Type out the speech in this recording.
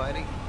fighting.